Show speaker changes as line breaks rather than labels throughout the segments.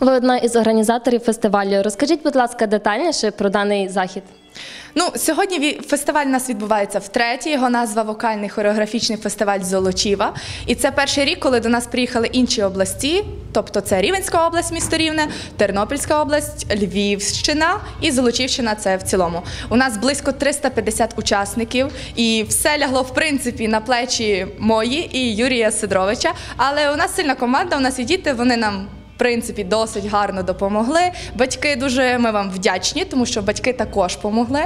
Ви одна із організаторів фестивалю. Розкажіть, будь ласка, детальніше про даний захід.
Ну, сьогодні фестиваль у нас відбувається втретє. Його назва вокальний хореографічний фестиваль Золочіва. І це перший рік, коли до нас приїхали інші області. Тобто це Рівенська область, місто Рівне, Тернопільська область, Львівщина і Золочівщина. Це в цілому. У нас близько 350 учасників, і все лягло в принципі на плечі мої і Юрія Сидоровича. Але у нас сильна команда, у нас і діти, вони нам принципі досить гарно допомогли. Батьки дуже ми вам вдячні, тому що батьки також помогли.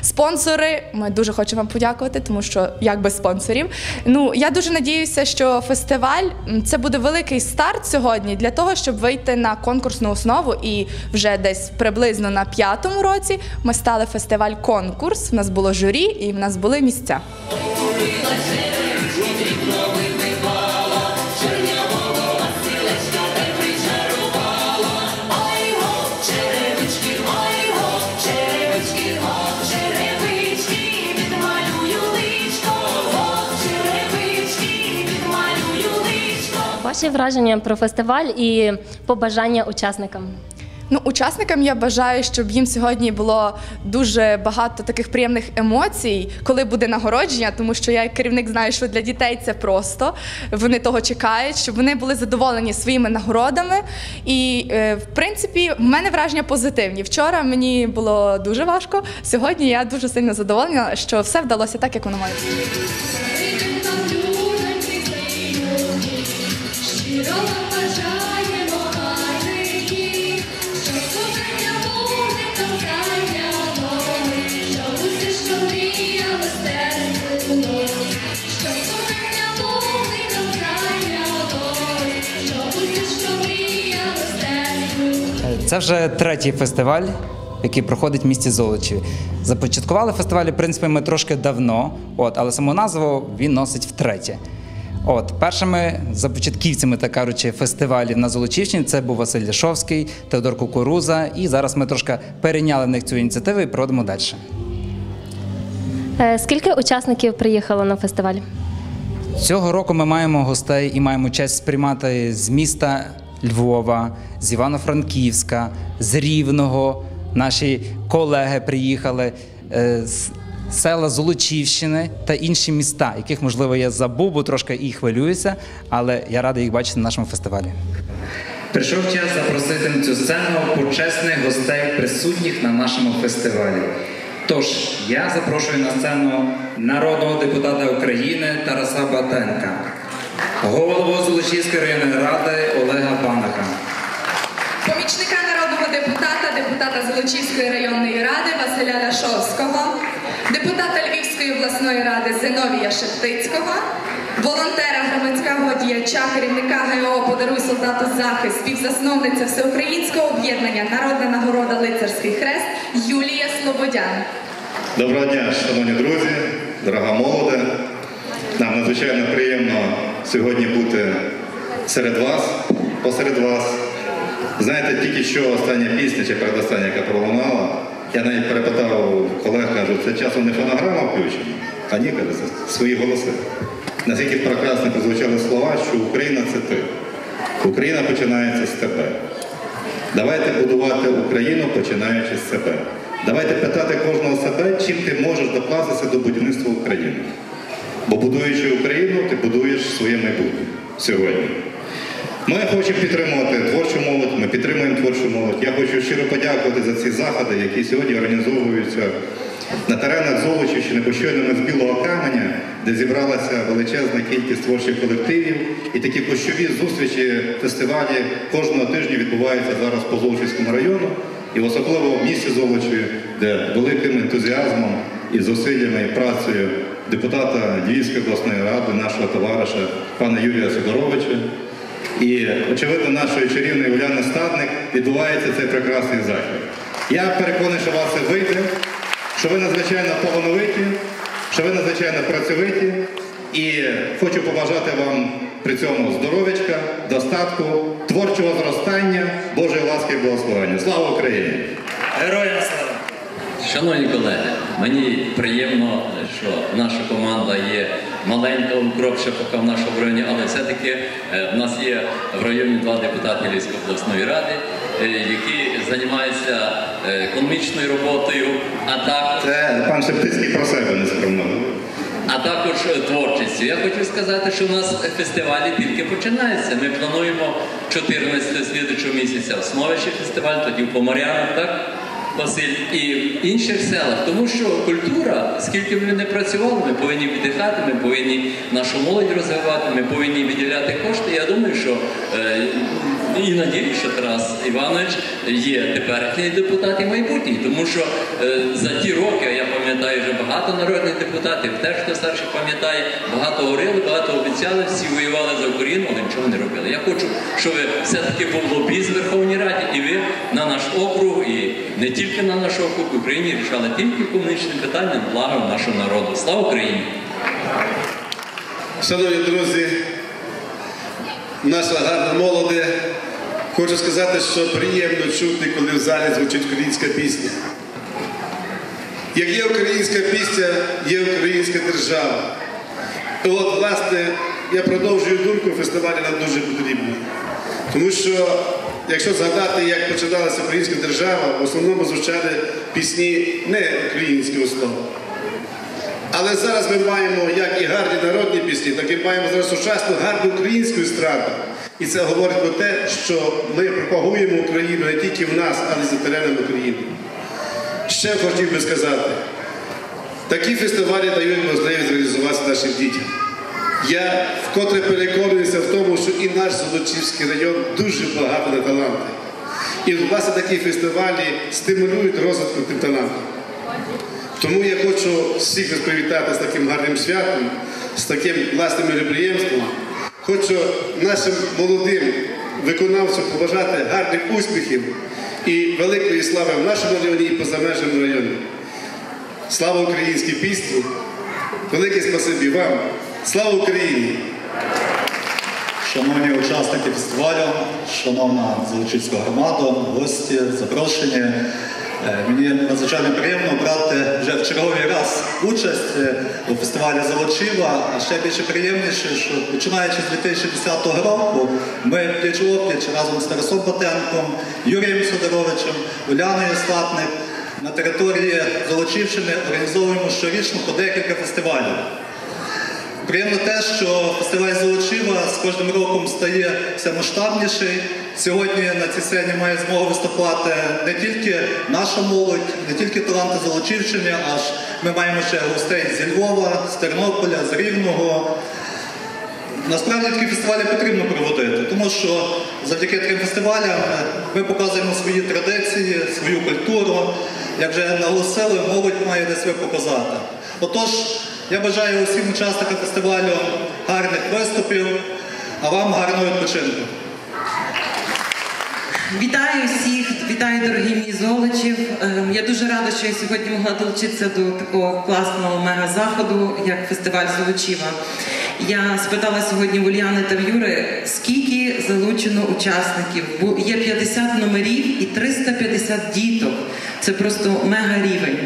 Спонсори, ми дуже хочемо вам подякувати, тому що як без спонсорів. Ну я дуже надіюся, що фестиваль це буде великий старт сьогодні для того, щоб вийти на конкурсну основу. І вже десь приблизно на п'ятому році ми стали фестиваль конкурс. У нас було журі і в нас були місця.
Ваші враження про фестиваль і побажання учасникам.
Ну, учасникам я бажаю, щоб їм сьогодні було дуже багато таких приємних емоцій, коли буде нагородження, тому що я як керівник знаю, що для дітей це просто. Вони того чекають, щоб вони були задоволені своїми нагородами. І е, в принципі, в мене враження позитивні. Вчора мені було дуже важко. Сьогодні я дуже сильно задоволена, що все вдалося так, як воно має бути.
Це вже третій фестиваль, який проходить в місті Золочеві. Започаткували фестиваль, в принципі, ми трошки давно, от, але саму назву він носить втретє. От, першими започатківцями, так кажучи, фестивалів на Золочівщині це був Василь Ляшовський, Теодор Кукуруза. І зараз ми трошки перейняли в них цю ініціативу і проводимо далі.
Е, Скільки учасників приїхало на фестиваль?
Цього року ми маємо гостей і маємо честь сприймати з міста Львова, з Івано-Франківська, з Рівного. Наші колеги приїхали е, з села Золочівщини та інші міста, яких, можливо, я забув, бо трошки і хвилююся, але я радий їх бачити на нашому фестивалі.
Прийшов час запросити на цю сцену почесних гостей, присутніх на нашому фестивалі. Тож я запрошую на сцену народного депутата України Тараса Батенка, голову Золочівської районної ради Олега Банаха,
Помічника народного депутата, депутата Золочівської районної ради Василя Ляшовського, депутата Львівської обласної ради Зиновія Шептицького, волонтера громадського діяча, керівника ГО Подаруй солдату захист, співзасновниця Всеукраїнського об'єднання Народна нагорода Лицарський хрест Юлія Слободян.
Доброго дня, шановні друзі, дорога молоде. Нам надзвичайно приємно сьогодні бути серед вас, посеред вас. Знаєте, тільки що остання пісня чи передостання, яка пролунала, я навіть перепитав колег, кажу, це часом не фонограма включена, а ні, кажу, це свої голоси. Наскільки прекрасно прозвучали слова, що Україна це ти. Україна починається з тебе. Давайте будувати Україну, починаючи з себе. Давайте питати кожного себе, чим ти можеш докластися до будівництва України. Бо будуючи Україну, ти будуєш своє майбутнє сьогодні. Ми хочемо підтримувати підтримуємо творчу молодь. Я хочу щиро подякувати за ці заходи, які сьогодні організовуються на теренах Золочівщини, бо щойно ми з Білого Каменя, де зібралася величезна кількість творчих колективів. І такі площові зустрічі, фестивалі кожного тижня відбуваються зараз по Золочівському району. І особливо в місті Золочеві, де великим ентузіазмом і зусиллями і працею депутата Львівської обласної ради, нашого товариша пана Юрія Сидоровича, і, очевидно, нашої чарівної Уляни Стадник відбувається цей прекрасний захід. Я переконаний, що вас це вийде, що ви надзвичайно талановиті, що ви надзвичайно працьовиті. І хочу побажати вам при цьому здоров'ячка, достатку, творчого зростання, Божої ласки і благословення. Слава Україні!
Героям слава!
Шановні колеги, мені приємно, що наша команда є маленька, укропша поки в нашому районі, але все-таки е, в нас є в районі два депутати Львівської обласної ради, е, які займаються е, економічною роботою, а також
Це пан Шептицький про себе не скромно.
а також творчістю. Я хочу сказати, що у нас фестивалі тільки починаються. Ми плануємо 14 слідчого місяця в Смовищі фестиваль, тоді в Поморянах, так? Василь, і в інших селах, тому що культура, скільки б ми не працювали, ми повинні віддихати, ми повинні нашу молодь розвивати, ми повинні виділяти кошти. Я думаю, що е, і надію, що Тарас Іванович є теперішній депутат і майбутній, тому що е, за ті роки, я пам'ятаю, вже багато народних депутатів, теж хто старший пам'ятає, багато говорили, багато обіцяли, всі воювали за Україну, але нічого не робили. Я хочу, щоб все-таки був лобіз в Верховній Раді, і ви на наш округ, і не тільки на наш округ в Україні рішали тільки економічні питання благо нашого народу. Слава Україні!
Шановні друзі, наша гарна молоде. Хочу сказати, що приємно чути, коли в залі звучить українська пісня. Як є українська пісня, є українська держава. І от, власне, я продовжую думку, фестивалі нам дуже потрібні. Тому що, якщо згадати, як починалася українська держава, в основному звучали пісні не українського слова. Але зараз ми маємо як і гарні народні пісні, так і маємо зараз сучасну гарну українську естраду. І це говорить про те, що ми пропагуємо Україну не тільки в нас, але й за теренами України. Ще хотів би сказати, такі фестивалі дають можливість реалізуватися нашим дітям. Я вкотре переконуюся в тому, що і наш Золочівський район дуже багато на таланти. І власне такі фестивалі стимулюють розвитку тим талантів. Тому я хочу всіх вас з таким гарним святом, з таким власним мероприємством. Хочу нашим молодим виконавцям побажати гарних успіхів і великої слави в нашому районі і поза межами району. Слава українській пісні! Велике спасибі вам! Слава Україні!
Шановні учасники фестивалю, шановна Золочівська громада, гості, запрошені. Е, Мені надзвичайно приємно брати вже в черговий раз участь е, у фестивалі Золочіва. А ще більше приємніше, що починаючи з 2010 року, ми пліч опліч разом з Тарасом Батенком, Юрієм Сидоровичем, Уляною Статник на території Золочівщини організовуємо щорічно по декілька фестивалів. Приємно те, що фестиваль Золочіва з кожним роком стає все масштабніший. Сьогодні на цій сцені має змогу виступати не тільки наша молодь, не тільки таланти Золочівщини, аж ми маємо ще гостей зі Львова, з Тернополя, з Рівного. Насправді такі фестивалі потрібно проводити, тому що завдяки таким фестивалям е, ми показуємо свої традиції, свою культуру. Як вже наголосили, молодь має де себе показати. Отож, я бажаю усім учасникам фестивалю гарних виступів, а вам гарного відпочинку.
Вітаю всіх, вітаю дорогі мій золочів. Ем, Я дуже рада, що я сьогодні могла долучитися до такого класного мега-заходу, як фестиваль Золочіва. Я спитала сьогодні в Ульяни та в Юри, скільки залучено учасників. Бо є 50 номерів і 350 діток. Це просто мега рівень.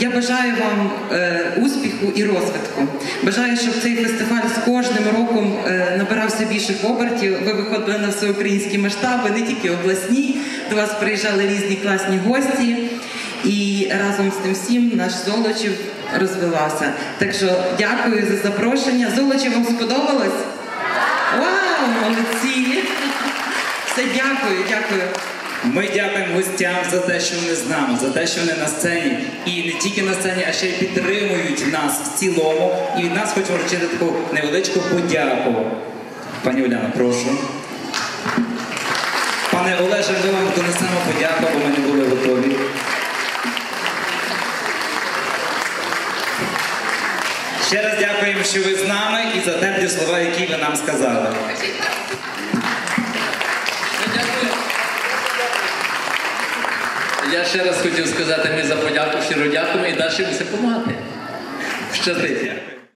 Я бажаю вам е, успіху і розвитку. Бажаю, щоб цей фестиваль з кожним роком е, набирався більших обертів. Ви виходили на всеукраїнські масштаби, не тільки обласні. До вас приїжджали різні класні гості. І разом з тим всім наш Золочів розвивався. Так що дякую за запрошення. Золочів вам сподобалось? Вау, молодці! Все, дякую, дякую.
Ми дякуємо гостям за те, що вони з нами, за те, що вони на сцені. І не тільки на сцені, а ще й підтримують нас в цілому. І від нас хочемо вручити таку невеличку подяку. Пані Уляна, прошу. Пане Олеже, ми вам донесемо подяку, бо ми не були готові. Ще раз дякуємо, що ви з нами і за теплі слова, які ви нам сказали.
Я ще раз хотів сказати, ми за подяку щиро дякуємо і далі все допомагати. Щастить.